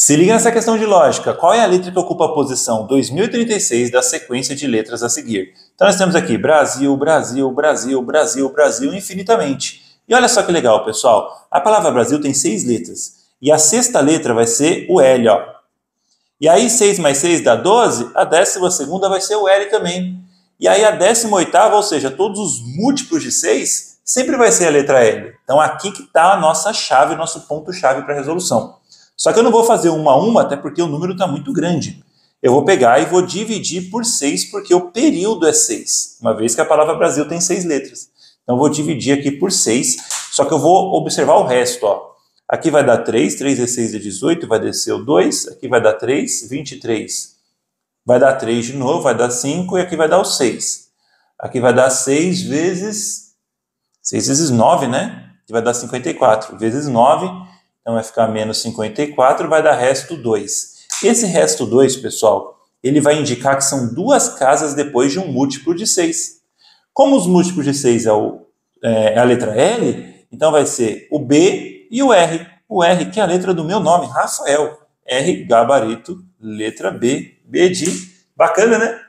Se liga nessa questão de lógica. Qual é a letra que ocupa a posição 2036 da sequência de letras a seguir? Então nós temos aqui Brasil, Brasil, Brasil, Brasil, Brasil, infinitamente. E olha só que legal, pessoal. A palavra Brasil tem seis letras. E a sexta letra vai ser o L, ó. E aí 6 mais 6 dá 12, a décima segunda vai ser o L também. E aí a décima oitava, ou seja, todos os múltiplos de 6, sempre vai ser a letra L. Então aqui que está a nossa chave, nosso ponto-chave para a resolução. Só que eu não vou fazer uma a uma, até porque o número está muito grande. Eu vou pegar e vou dividir por 6, porque o período é 6, uma vez que a palavra Brasil tem 6 letras. Então eu vou dividir aqui por 6, só que eu vou observar o resto. Ó. Aqui vai dar 3, 3 vezes 6 é 18, vai descer o 2, aqui vai dar 3, 23. Vai dar 3 de novo, vai dar 5 e aqui vai dar o 6. Aqui vai dar 6 vezes 6 vezes 9, né? Que vai dar 54. Vezes 9 então vai ficar menos 54, vai dar resto 2. Esse resto 2, pessoal, ele vai indicar que são duas casas depois de um múltiplo de 6. Como os múltiplos de 6 é, é, é a letra L, então vai ser o B e o R. O R, que é a letra do meu nome, Rafael. R, gabarito, letra B, B de... Bacana, né?